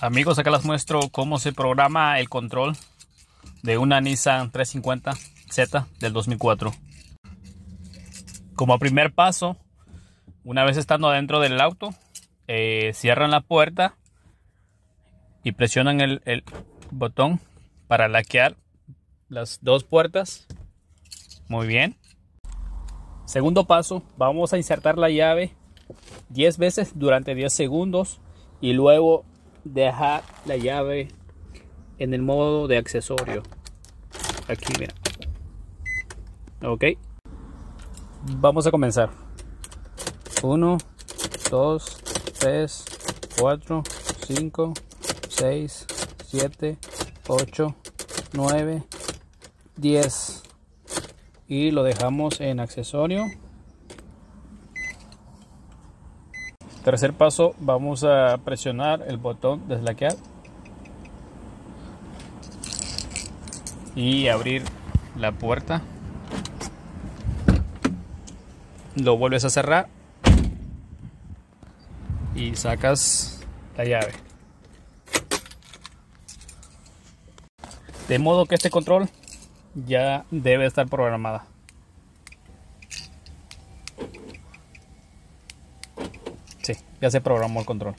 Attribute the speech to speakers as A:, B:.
A: Amigos, acá les muestro cómo se programa el control de una Nissan 350Z del 2004. Como primer paso, una vez estando dentro del auto, eh, cierran la puerta y presionan el, el botón para laquear las dos puertas. Muy bien. Segundo paso, vamos a insertar la llave 10 veces durante 10 segundos y luego dejar la llave en el modo de accesorio. Aquí, mira. Ok. Vamos a comenzar. 1, 2, 3, 4, 5, 6, 7, 8, 9, 10. Y lo dejamos en accesorio. Tercer paso, vamos a presionar el botón deslaquear y abrir la puerta. Lo vuelves a cerrar y sacas la llave. De modo que este control ya debe estar programada. Sí, ya se programó el control.